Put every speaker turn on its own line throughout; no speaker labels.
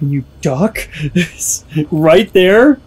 You duck? right there?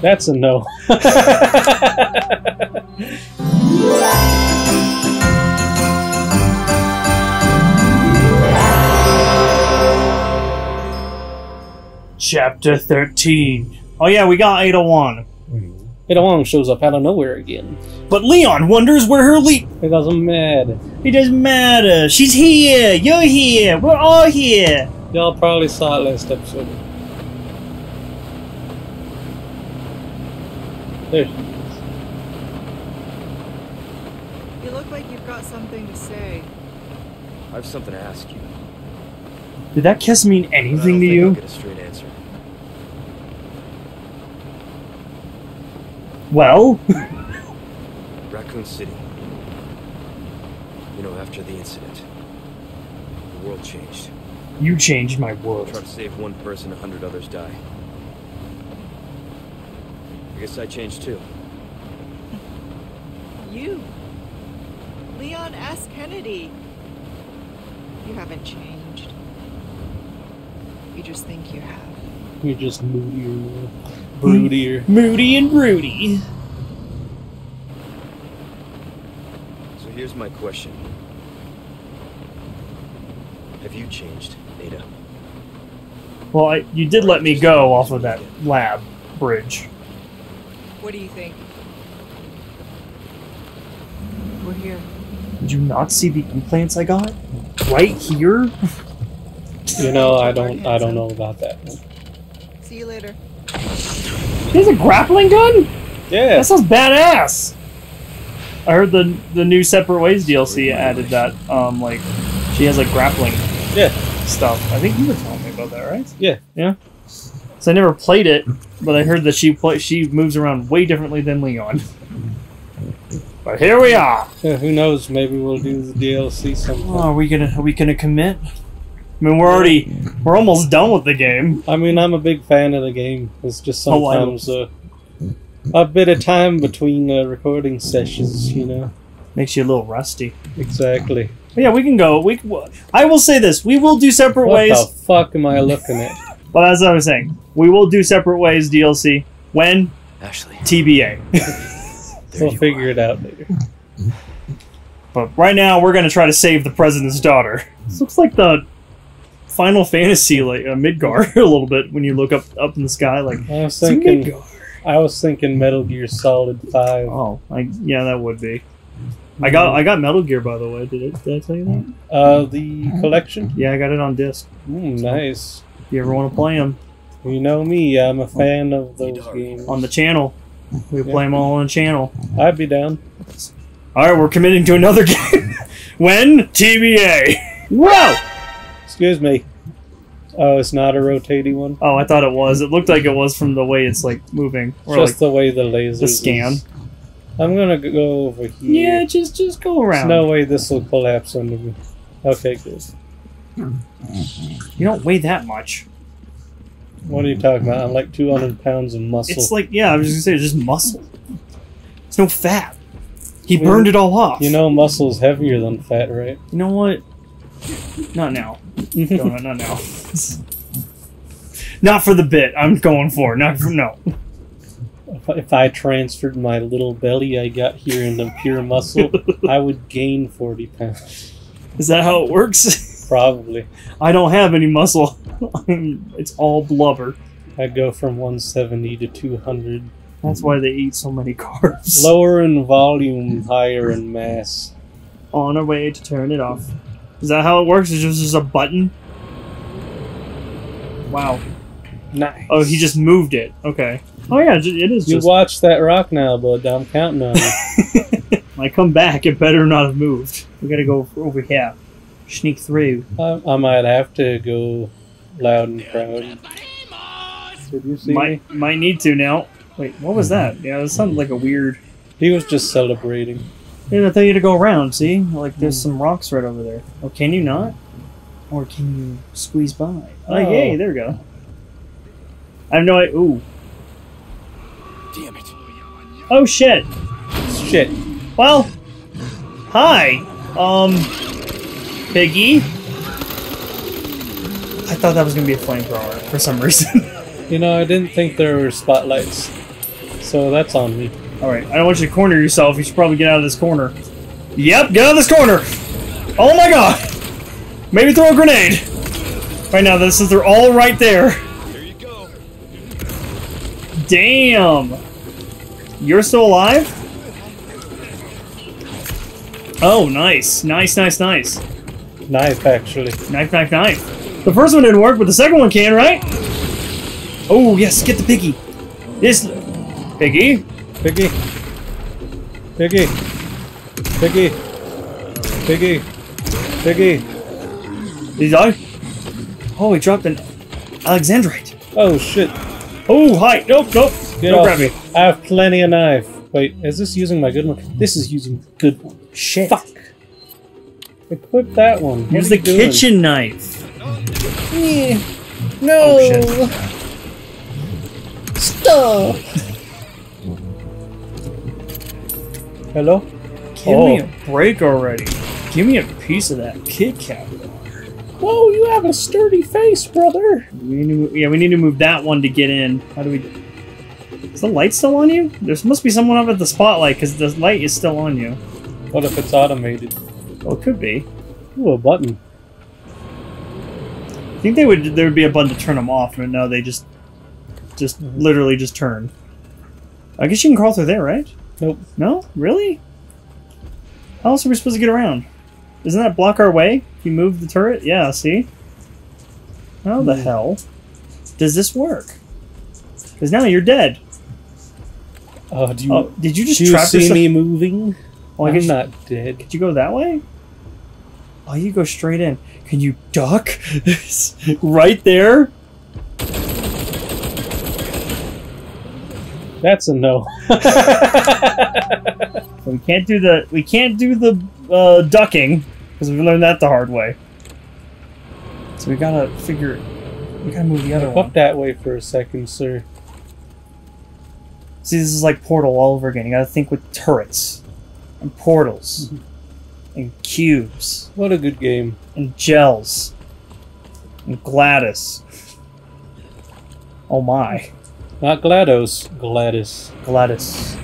That's a no.
Chapter 13. Oh yeah, we got Ada Wong. Oh hmm.
Ada Wong shows up out of nowhere again.
But Leon wonders where her le-
Because I'm mad.
It doesn't matter. She's here. You're here. We're all here.
Y'all probably saw it last episode. There she is.
You look like you've got something to say.
I have something to ask you.
Did that kiss mean
but I don't
anything to
think I'll
you?
get a straight answer.
Well,
Raccoon City. You know, after the incident, the world changed.
you changed my world.
Try to save one person, a hundred others die. I guess I changed too.
You. Leon S. Kennedy. You haven't changed. You just think you have.
You're just moodier, broodier.
Moody and broody.
So here's my question. Have you changed, Ada?
Well, I, you did let me go off of that lab bridge.
What do you think? We're here.
Did you not see the implants I got? Right here?
You know, I don't, I don't know about that.
See you later.
She has a grappling gun?
Yeah,
That sounds badass. I heard the the new Separate Ways DLC added that. Um, like she has like grappling
yeah.
stuff. I think you were telling me about that, right?
Yeah.
Yeah. So I never played it, but I heard that she play she moves around way differently than Leon. But here we are.
Yeah, who knows? Maybe we'll do the DLC sometime.
Oh, are we gonna are we gonna commit? I mean, we're already we're almost done with the game.
I mean, I'm a big fan of the game. It's just
Oh, I know.
sometimes uh, a bit of time between uh, recording sessions, you know.
Makes you a little rusty.
Exactly.
But yeah, we can go. We can- I will say this: we will do separate
What
ways.
the fuck am I looking at?
But as I was saying, we will do separate ways DLC when
Ashley,
TBA.
there
we'll
you
figure
are.
it out later.
but right now, we're gonna try to save the president's daughter. This looks like the Final Fantasy, like uh, Midgar, a little bit when you look up up in the sky. Like
I was thinking,
Midgar.
I was thinking Metal Gear Solid Five.
Oh, I, yeah, that would be. I got I got Metal Gear by the way. Did it? Did I tell you that?
Uh, the collection.
Yeah, I got it on disc.
Mm, nice.
If you ever want to play them
You know me. I'm a fan of those games.
on the channel, we
Yeah.
play them all on the channel.
I'd be down.
All right, we're committing to another game. when TBA. Whoa!
Excuse me. Oh, it's not a rotating one.
Oh, I thought it was. It looked like it was from the way it's like moving, or
Just
like
the way the laser.
the scan.
I'm gonna go over here.
Yeah, just just go around.
There's no way this will collapse under me. Okay, good.
You don't weigh that much.
What are you talking about? I'm like 200 pounds of muscle.
It's like yeah, I was just gonna say just muscle. It's no fat. He burned it all off.
you know, muscle's heavier than fat, right?
You know what? Not now. No, no, not now. not for the bit. I'm going for not for no.
If I- if I transferred my little belly I got here into pure muscle, I would gain 40 pounds.
Is that how it works?
Probably.
I don't have any muscle. it's all blubber.
I'd go from 170 to 200.
That's why they eat so many carbs.
Lower in volume, higher in mass.
On our way to turn it off. Is that how it works? Is just, just a button? Wow.
Nice.
Oh, he just moved it. Okay. Oh yeah, ju- it is
You
just.
watch that rock now, bud. I'm counting on you.
I come back, it better not have moved. We gotta go over here. Sneak through.
I, I might have to go loud and proud. Did you see me?
Might might need to now. Wait, what was that? Yeah, it sounded like a weird.
He was just celebrating.
Yeah, I tell you to go around. See, like there's some rocks right over there. Oh, can you not? Or can you squeeze by? Oh,
Oh.
yay! There we go. I have no idea. Ooh.
Damn it.
Oh shit.
Shit.
Well, hi, um, Piggy. I thought that was gonna be a flamethrower for some reason.
You know, I didn't think there were spotlights. So that's on me.
Alright, I don't want you to corner yourself. You should probably get out of this corner. Yep, get out of this corner! Oh my god! Maybe throw a grenade! Right now, this is they're all right there.
There you go.
Damn! You're still alive? Oh, nice. Nice, nice, nice.
Knife, actually.
Knife, knife, knife. The first one didn't work, but the second one can, right? Oh, yes, get the piggy. This... Piggy?
Piggy. Piggy. Piggy. Piggy. Piggy.
Did he die? Oh, he dropped an Alexandrite.
Oh shit.
Oh, hi. Nope, nope.
Get
Don't
off.
grab me.
I have plenty of knife. Wait, is this using my good one? This is using good one.
Shit.
Fuck. Equip that one. What
Here's the
doing?
kitchen knife.
Eh, no.
Oh.
Stop. Hello?
Give
Oh.
me a break already. Give me a piece of that Kit Kat.
Whoa, you have a sturdy face, brother.
We need to, yeah, we need to move that one to get in. How do we? Is the light still on you? There must be someone up at the spotlight because the light is still on you.
What if it's automated?
Well, it could be.
Ooh, a button.
I think they would. There would be a button to turn them off, but no, they just, just
Mhm.
literally just turn. I guess you can crawl through there, right?
Nope.
No, really? How else are we supposed to get around? Doesn't that block our way? If you move the turret? Yeah, see? How the
Hmm.
hell does this work? Because now you're dead.
Oh, do you,
Oh, did you just
do you see
yourself?
me moving?
Oh,
I'm
guess
not dead.
Did you go that way? Oh, you go straight in. Can you duck? right there?
That's a no.
We can't do the we can't do the uh, ducking because we learned that the hard way. So we gotta figure. We gotta move the other
Look
one.
up that way for a second, sir.
See, this is like Portal all over again. You gotta think with turrets and portals and cubes
What a good game.
and gels and Gladys. Oh my,
Not GLaDOS, Gladys.
Gladys.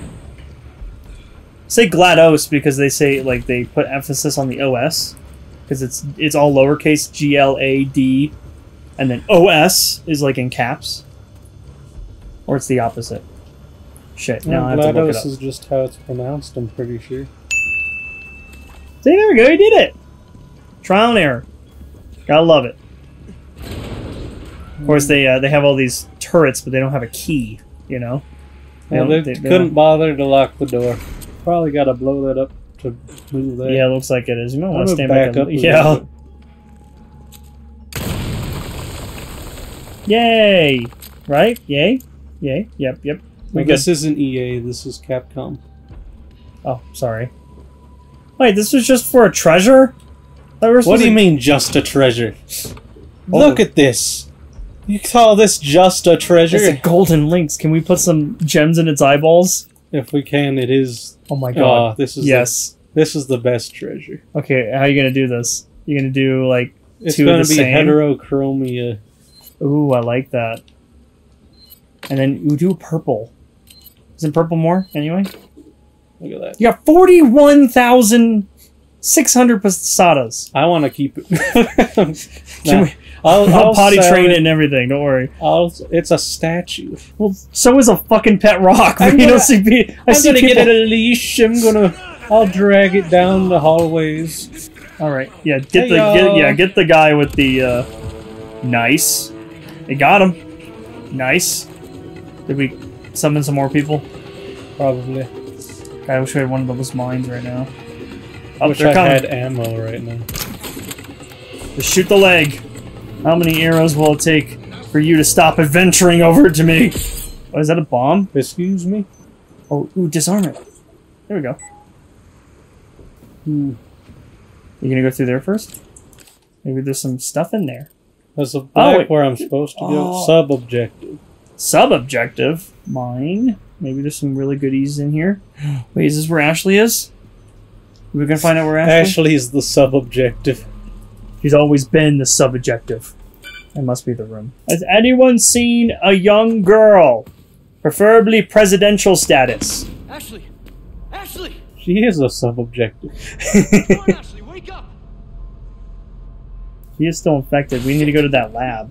Say GLaDOS because they say like they put emphasis on the OS because it's it's all lowercase G L A D, and then OS is like in caps, or it's the opposite. Shit, now I have to look it
GLaDOS
up.
is just how it's pronounced, I'm pretty sure.
See, there we go. You did it. Trial and error. Gotta love it. Of course, they uh, they have all these turrets, but they don't have a key. You know. They
Yeah, they,
they-
couldn't
don't-
bother to lock the door. Probably gotta blow that up to move that.
Yeah, it looks like it is. You might want to stand back.
back up.
yeah. Yay! Right? Yay? Yay? Yep. Yep. We
No, this isn't EA. This is Capcom.
Oh, sorry. Wait, this was just for a treasure? Thought we were
What do you mean, just a treasure?
Oh.
Look at this. You call this just a treasure?
It's a golden lynx. Can we put some gems in its eyeballs?
if we can, it is.
Oh my
Oh,
god.
this is
yes.
The, this is the best treasure.
Okay, how are you gonna do this? You're gonna do like
It's
Two of
going to
the
be
same?
heterochromia.
ooh, I like that. And then you do purple. Isn't purple more anyway?
Look at that.
You got forty one thousand six hundred posadas.
I want to keep it. Nah,
we,
I'll,
I'll
I'll
potty train it
it.
and everything. Don't worry.
I'll, it's a statue.
Well, so is a fucking pet rock.
I'm
you
gonna-
don't see. I
I'm
see
gonna
people.
get a leash. I'm gonna. I'll drag it down the hallways.
All right, yeah, get
Hey,
the get, yeah, get the guy with the uh, nice. They got him. Nice. Did we summon some more people?
Probably.
I wish we had one of those mines right now.
I
Oh,
wish I
coming.
had ammo right now.
Just shoot the leg. How many arrows will it take for you to stop adventuring over to me? Oh, is that a bomb?
Excuse me.
Oh, ooh, disarm it. There we go.
Hmm.
You gonna go through there first? Maybe there's some stuff in there.
A back
wait.
where I'm supposed to go.
Oh.
Sub objective.
Sub objective. Mine. Maybe there's some really goodies in here. Wait, is this where Ashley is? We're gonna find out where Ashley.
is the sub objective.
He's always been the sub objective. It must be the room. Has anyone seen a young girl? Preferably presidential status.
Ashley! Ashley!
She is a sub-objective.
Come Ashley, wake up!
He is still infected. We need to go to that lab,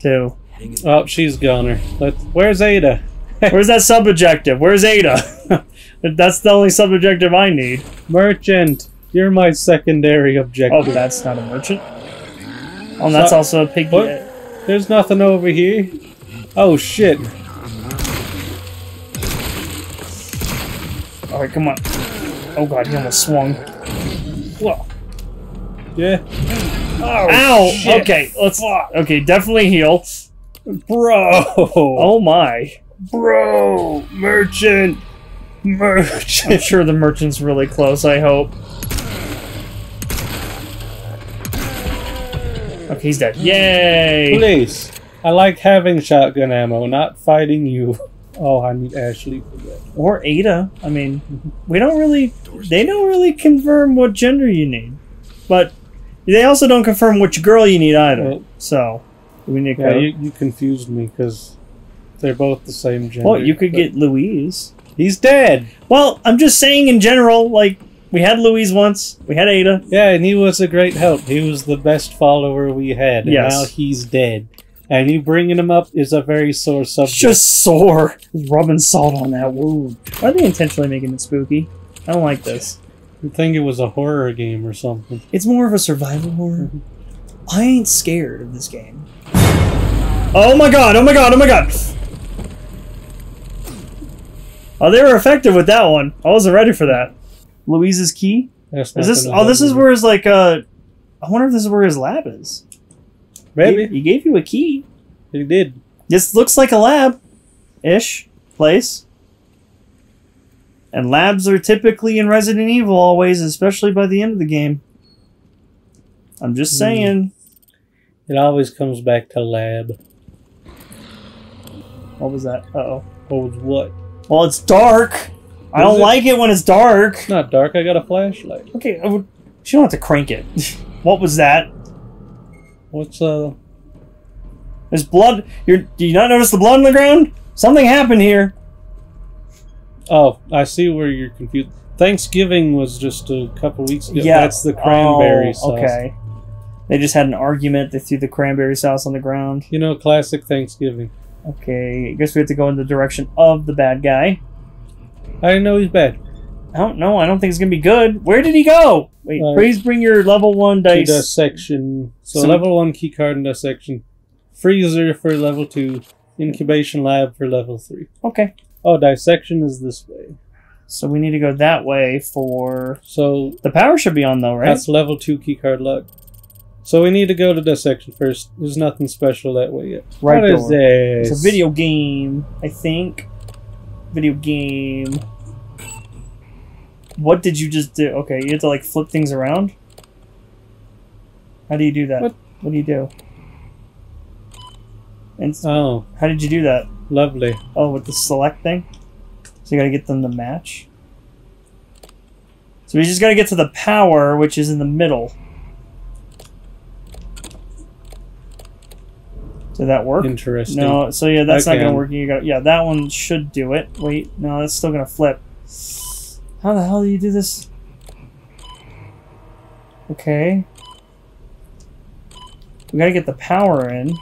too.
Oh, she's goner. Let's. Where's Ada?
Where's that sub-objective? Where's Ada? that's the only sub-objective I need.
Merchant. You're my secondary objective.
Oh, that's not a merchant. Oh, that's
So-
also a piggy.
What? There's nothing over here. Oh shit.
All right, come on. Oh god, he almost swung. Whoa.
Yeah.
Oh, Ow!
shit.
Okay, let's. Okay, definitely heal.
Bro.
Oh my.
bro. Merchant. Merchant.
I'm sure the merchant's really close, I hope. Okay, he's dead. Yay!
Please. I like having shotgun ammo, not fighting you. Oh, I need Ashley for that.
Or Ada. I mean, we don't really. They don't really confirm what gender you need. But they also don't confirm which girl you need either.
Well-
So, we need
Yeah, you, you confused me because they're both the same gender.
well, you could get Luis.
He's dead.
Well, I'm just saying in general, like, we had Luis once, we had Ada.
Yeah, and he was a great help. He was the best follower we had, and
Yes.
now he's dead. And you bringing him up is a very sore
It's
subject.
just sore. Rubbing salt on that wound. Why are they intentionally making it spooky? I don't like this.
You think it was a horror game or something?
It's more of a survival horror. Mm-hmm. I ain't scared of this game. Oh my god, oh my god, oh my god! Oh, they were effective with that one. I wasn't ready for that. Luis's key?
That's
Is this oh this is where his like uh I wonder if this is where his lab is.
it. maybe
He, he gave you a key.
he did.
This looks like a lab ish place. And labs are typically in Resident Evil always, especially by the end of the game. I'm just
Hmm.
saying.
It always comes back to lab.
What was that? Uh oh.
Oh, what?
Well, it's dark. I don't
it?
like it when it's dark.
It's not dark. I got a flashlight.
Okay, I would, you don't have to crank it. what was that?
What's uh?
There's blood. You're, do you not notice the blood on the ground? Something happened here.
Oh, I see where you're confused. Thanksgiving was just a couple weeks ago.
Yeah.
that's the cranberry
Oh,
sauce.
Okay. They just had an argument. They threw the cranberry sauce on the ground.
You know, classic Thanksgiving.
Okay, I guess we have to go in the direction of the bad guy.
I didn't know he's bad.
I don't know. I don't think it's gonna be good. Where did he go? Wait,
Uh,
please bring your level one
To
dice.
dissection. So,
So-
level one key card and dissection. Freezer for level two. Incubation lab for level three.
Okay,
Oh, dissection is this way.
so we need to go that way for
So
the power should be on though, right?
that's level two key card luck. So we need to go to this section first. There's nothing special that way yet.
Right
what is
door.
this?
It's a video game, I think. Video game. What did you just do? Okay, you have to like flip things around. How do you do that?
What?
What do you do? And
Oh,
how did you do that?
lovely.
Oh, with the select thing. So you gotta get them to match. So we just gotta get to the power, which is in the middle. Did that work?
Interesting.
No, so yeah, that's not gonna work. You got yeah, that one should do it. Wait, no, that's still gonna flip. How the hell do you do this? Okay. We gotta get the power in.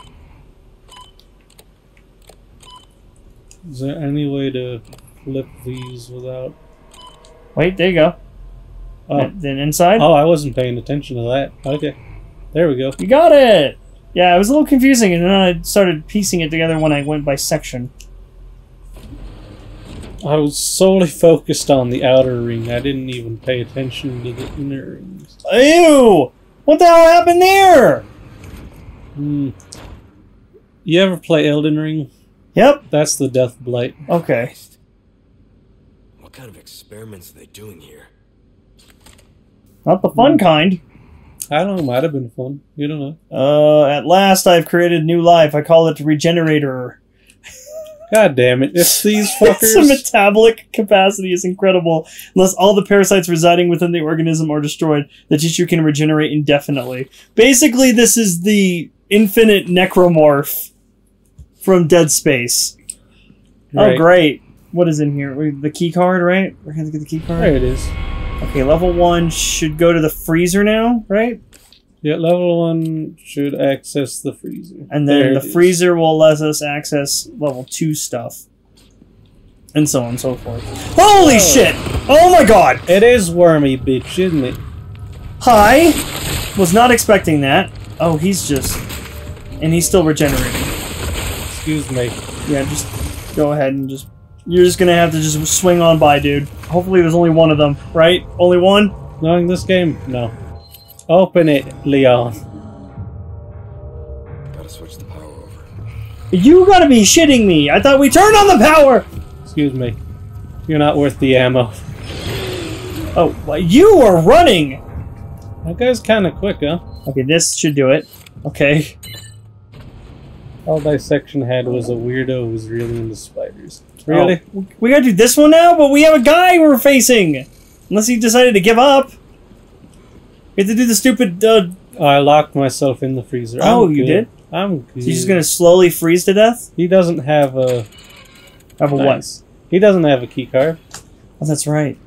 Is there any way to flip these without?
Wait, there you go.
Oh,
then inside.
oh, I wasn't paying attention to that. Okay, there we go.
You got it! Yeah, it was a little confusing, and then I started piecing it together when I went by section.
I was solely focused on the outer ring. I didn't even pay attention to the inner rings.
Ew! What the hell happened there?
Hmm. You ever play Elden Ring?
Yep.
That's the Death Blight.
Okay.
What kind of experiments are they doing here?
Not the fun kind.
I don't know. Might have been fun. You don't know.
Uh, at last I've created new life. I call it Regenerator.
God damn it! It's these
Its
the
metabolic capacity is incredible. Unless all the parasites residing within the organism are destroyed, the tissue can regenerate indefinitely. Basically, this is the infinite necromorph from Dead Space. Oh, great. What is in here? The key card, right? We're gonna get the key card.
There it is.
Okay, level one should go to the freezer now, right?
Yeah, level one should access the freezer.
And
There
then the
it is.
freezer will let us access level two stuff. And so on and so forth. Holy
Oh.
shit! Oh my god!
It is wormy, bitch, isn't it?
Hi! Was not expecting that. Oh, he's just. And he's still regenerating.
Excuse me.
Yeah, just go ahead and just. You're just gonna have to just swing on by, dude. Hopefully, there's only one of them, right? Only one?
Knowing this game? No. Open it, Leon.
Gotta switch the power over.
You gotta be shitting me! I thought we turned on the power!
Excuse me. You're not worth the ammo.
Oh, well, you are running!
That guy's kind of quick, huh?
Okay, this should do it. Okay.
All dissection had was a weirdo who was really into spiders. Really?
Oh, we gotta do this one now, but we have a guy we're facing! Unless he decided to give up. We have to do the stupid, uh,
I locked myself in the freezer.
Oh,
I'm
you
good.
did?
I'm good.
so he's just gonna slowly freeze to death?
He doesn't have a.
Have a
Nice. He doesn't have a key card.
Oh, that's right.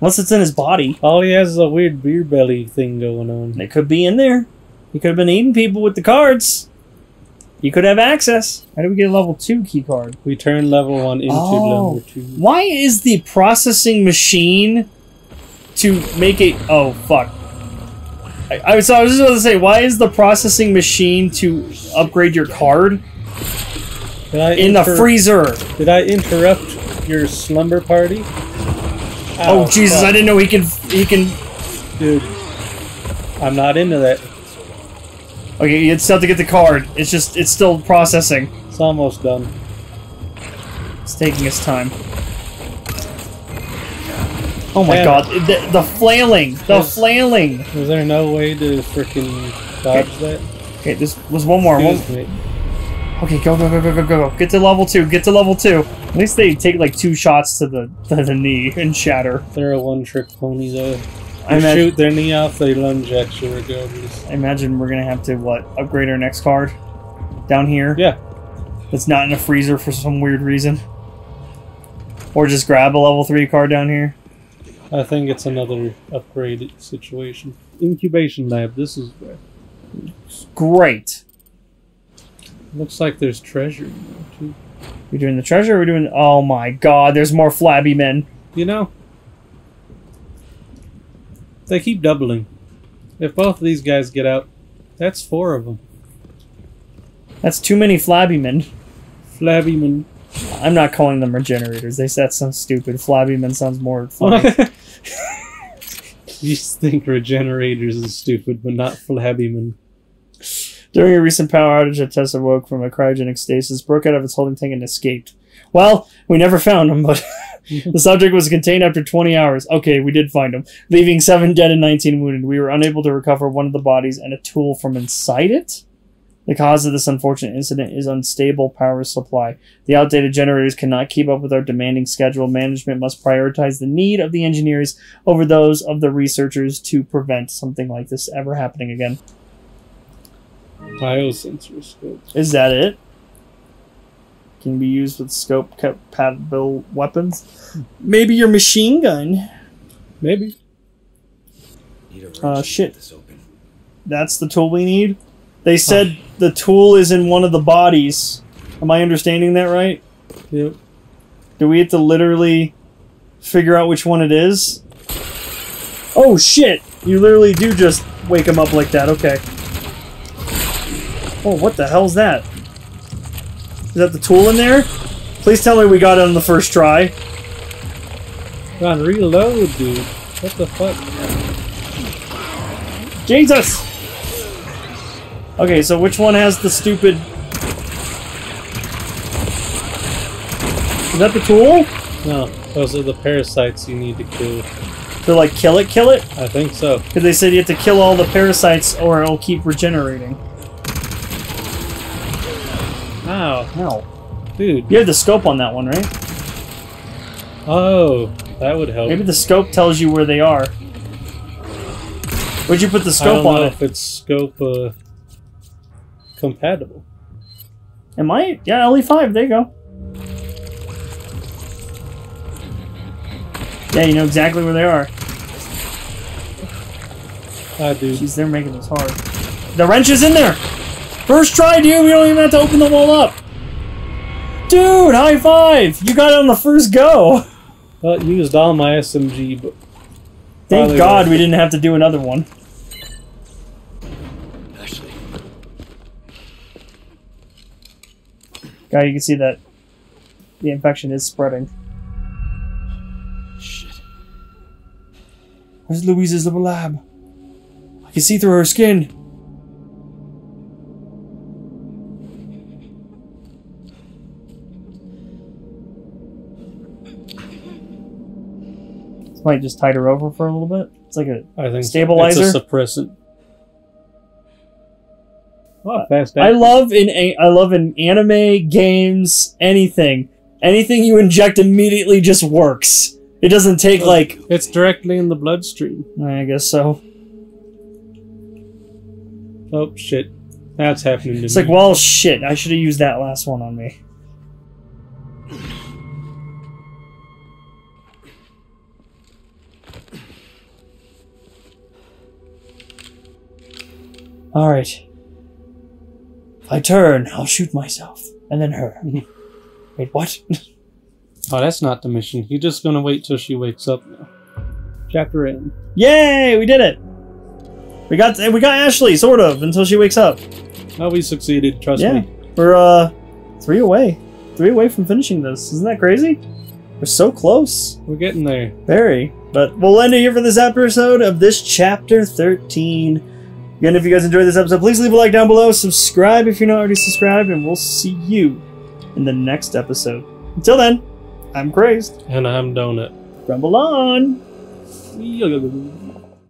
Unless it's in his body.
All he has is a weird beer belly thing going on.
It could be in there. He could have been eating people with the cards. You could have access. How do we get a level 2 key card?
We turn level one into
Oh.
level two.
Why is the processing machine to make it. Oh, fuck. I, I, was, I was just about to say, why is the processing machine to upgrade your card
Did I
in the freezer?
Did I interrupt your slumber party?
Oh,
Ow,
Jesus!
fuck.
I didn't know he can. He can.
Dude, I'm not into that.
Okay, you still have to get the card. It's just. It's still processing.
It's almost done.
It's taking its time. Oh my
Damn.
god, the, the flailing! The
Yes.
flailing!
Was there no way to freaking dodge that?
Okay, this was one more. One,
me.
okay, go, go, go, go, go, go, go. Get to level two. Get to level two. At least they take like two shots to the to the knee and shatter.
They're a one-trick pony, though.
I
You
imagine,
shoot their knee off, they lunge at you regardless.
I imagine we're gonna have to what upgrade our next card down here.
Yeah.
That's not in a freezer for some weird reason. Or just grab a level three card down here.
I think it's another upgrade situation. Incubation lab, this is where.
Great.
Looks like there's treasure in there, too.
We doing the treasure? Or we doing? Oh my god! There's more flabby men.
You know, they keep doubling. If both of these guys get out, that's four of them.
That's too many flabby men.
Flabby man.
I'm not calling them regenerators. They that sounds stupid. Flabby men sounds more funny.
you think regenerators is stupid, but not flabby man.
During a recent power outage, a Tessa woke from a cryogenic stasis, broke out of its holding tank, and escaped. Well, we never found him, but the subject was contained after 20 hours. Okay, we did find him, leaving seven dead and 19 wounded. We were unable to recover one of the bodies and a tool from inside it. The cause of this unfortunate incident is unstable power supply. The outdated generators cannot keep up with our demanding schedule. Management must prioritize the need of the engineers over those of the researchers to prevent something like this ever happening again.
Biosensor scope.
Is that it? Can be used with scope compatible weapons. Maybe your machine gun.
Maybe.
Need a wrench
Uh, shit.
this open.
That's the tool we need. They said the tool is in one of the bodies. Am I understanding that right?
Yep.
Do we have to literally figure out which one it is? Oh shit! You literally do just wake him up like that. Okay. Oh, what the hell's that? Is that the tool in there? Please tell me we got it on the first try.
God, reload, dude. What the fuck?
Jesus! Okay, so which one has the stupid... Is that the tool?
No, those are the parasites you need to kill.
To like kill it, kill it?
I think so.
Because they said you have to kill all the parasites or it'll keep regenerating.
Ow,
No.
dude.
You have the scope on that one, right?
Oh, that would help.
Maybe the scope tells you where they are. Where'd you put the
I
scope
don't
on
know
it?
if it's scope, uh... compatible.
Am I? Yeah, LE five. There you go. Yeah, you know exactly where they are.
I do.
Jeez, they're making this hard. The wrench is in there. First try, dude. We don't even have to open the wall up. Dude, high five! You got it on the first go.
Well, used all my SMG, but
Thank God we didn't have to do another one.
Ashley.
Guy, you can see that the infection is spreading.
Shit.
Where's Luis's little lab? I can see through her skin. Might just tide her over for a little bit. It's like a
I think so.
Stabilizer?
It's a suppressant. Oh, fast
I love in a I love in anime, games, anything. Anything you inject immediately just works. It doesn't take like
It's directly in the bloodstream.
I guess so.
Oh shit, that's happening to
It's
me.
like, well, shit. I should have used that last one on me. All right. If I turn, I'll shoot myself, and then her. Wait, what?
oh, that's not the mission. You're just gonna wait till she wakes up now. Chapter end.
Yay! We did it. We got we got Ashley, sort of, until she wakes up.
Oh, we succeeded. Trust
Yeah,
me.
we're uh three away, three away from finishing this. Isn't that crazy? We're so close.
We're getting there.
Very. But we'll end it here for this episode of this chapter 13. Again, if you guys enjoyed this episode, please leave a like down below, subscribe if you're not already subscribed, and we'll see you in the next episode. Until then, I'm crazed.
And I'm donut.
Grumble on!